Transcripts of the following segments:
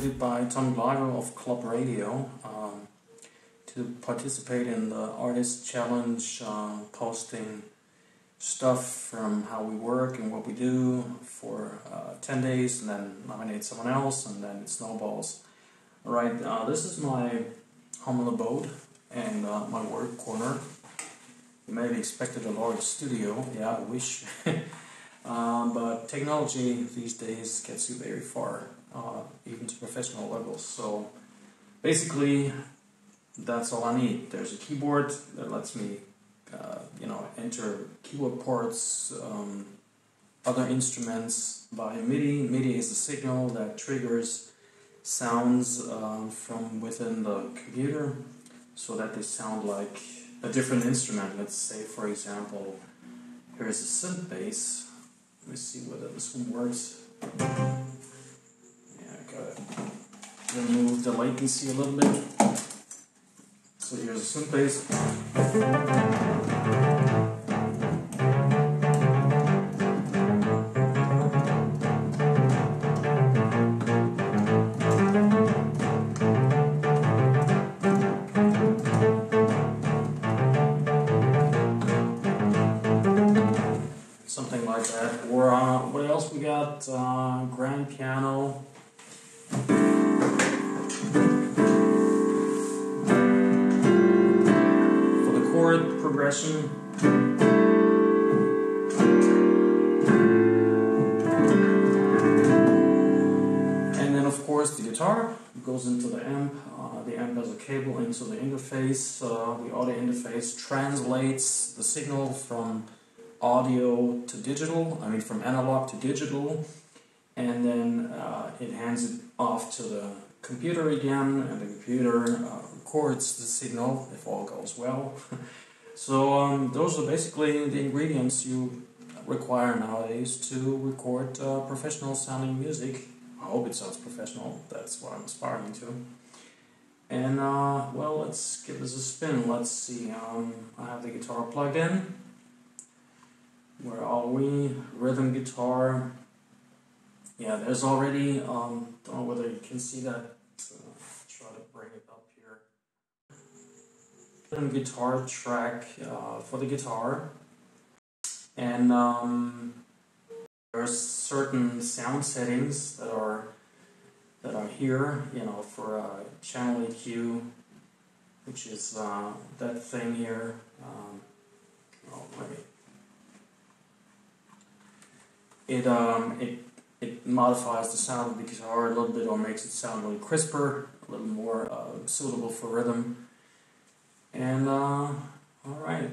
invited by Tom Gliver of Club Radio um, to participate in the Artist Challenge, uh, posting stuff from how we work and what we do for uh, 10 days, and then nominate someone else, and then it snowballs. Alright, uh, this is my humble abode and uh, my work corner. You may have expected a large studio, yeah, I wish. Um, but technology these days gets you very far, uh, even to professional levels. So basically, that's all I need. There's a keyboard that lets me, uh, you know, enter keyboard ports, um, other instruments by MIDI. MIDI is a signal that triggers sounds um, from within the computer so that they sound like a different instrument. Let's say, for example, here's a synth bass let me see whether this one works. Remove the latency a little bit. So here's a synth bass. something like that. Or uh, what else we got? Uh, grand piano. Progression. And then, of course, the guitar goes into the amp. Uh, the amp has a cable into the interface. Uh, the audio interface translates the signal from audio to digital, I mean from analog to digital, and then uh, it hands it off to the computer again, and the computer uh, records the signal if all goes well. so um, those are basically the ingredients you require nowadays to record uh, professional sounding music. I hope it sounds professional, that's what I'm aspiring to. And uh, well, let's give this a spin. Let's see, um, I have the guitar plugged in where are we? Rhythm guitar. Yeah, there's already, um, don't know whether you can see that. Uh, try to bring it up here. Rhythm guitar track uh, for the guitar. And um, there's certain sound settings that are that are here, you know, for uh, channel EQ, which is uh, that thing here. Um, oh, let me it um, it it modifies the sound of the guitar a little bit or makes it sound a little crisper, a little more uh, suitable for rhythm. And uh, all right,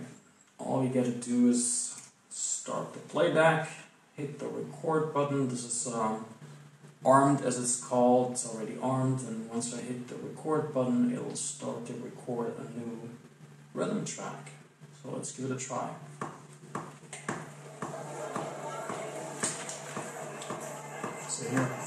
all you got to do is start the playback, hit the record button. This is um, armed as it's called. It's already armed, and once I hit the record button, it'll start to record a new rhythm track. So let's give it a try. So here.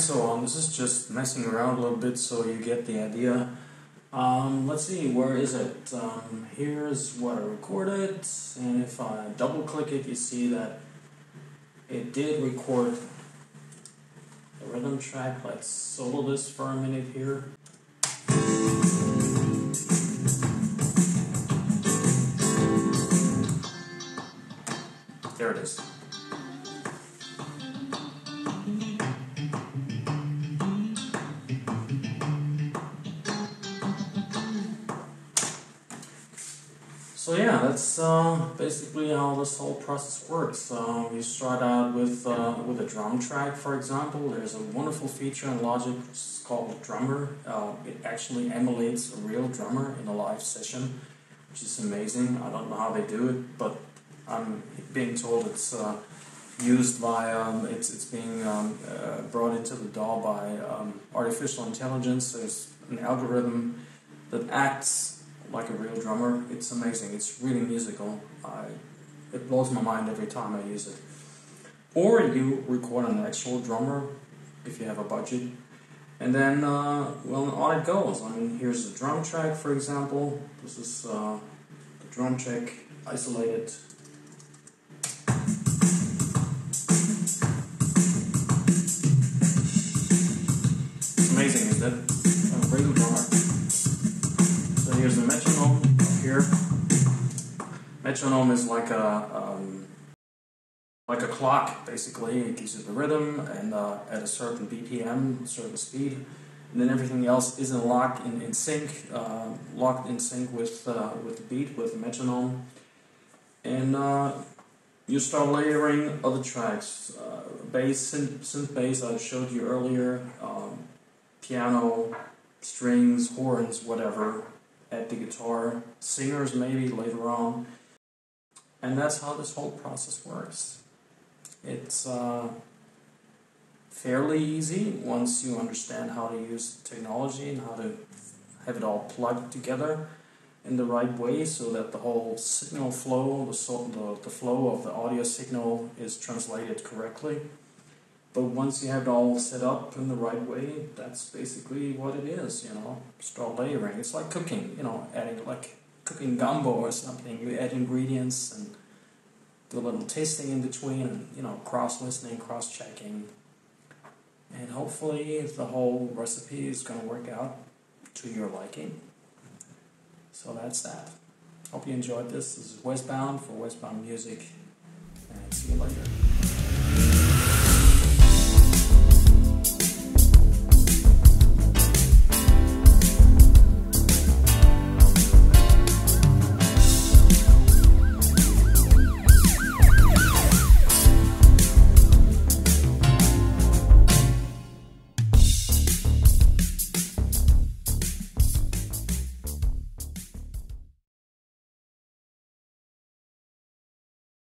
And so on. This is just messing around a little bit so you get the idea. Um, let's see, where is it? Um, here's what I recorded, and if I double click it, you see that it did record the rhythm track. Let's solo this for a minute here. There it is. So yeah, that's uh, basically how this whole process works. Uh, you start out with uh, with a drum track, for example. There's a wonderful feature in Logic called Drummer. Uh, it actually emulates a real drummer in a live session, which is amazing. I don't know how they do it, but I'm being told it's uh, used by um, it's it's being um, uh, brought into the DAW by um, artificial intelligence. There's an algorithm that acts like a real drummer. It's amazing. It's really musical. I, it blows my mind every time I use it. Or you record an actual drummer if you have a budget. And then, uh, well, on it goes. I mean, here's the drum track, for example. This is uh, the drum track isolated. Amazing, isn't it? A real drummer here's the metronome here. Metronome is like a um, like a clock, basically. It gives you the rhythm and uh, at a certain BPM, certain speed, and then everything else is in lock in, in sync, uh, locked in sync with uh, with the beat, with the metronome, and uh, you start layering other tracks, uh, bass, synth, synth bass I showed you earlier, um, piano, strings, horns, whatever, at the guitar, singers maybe later on. And that's how this whole process works. It's uh, fairly easy once you understand how to use technology and how to have it all plugged together in the right way so that the whole signal flow, the, the, the flow of the audio signal is translated correctly. But once you have it all set up in the right way, that's basically what it is, you know. Start layering. It's like cooking, you know, adding like cooking gumbo or something. You add ingredients and do a little tasting in between and, you know, cross listening, cross checking. And hopefully the whole recipe is going to work out to your liking. So that's that. Hope you enjoyed this. This is Wesbound for Wesbound Music. And see you later.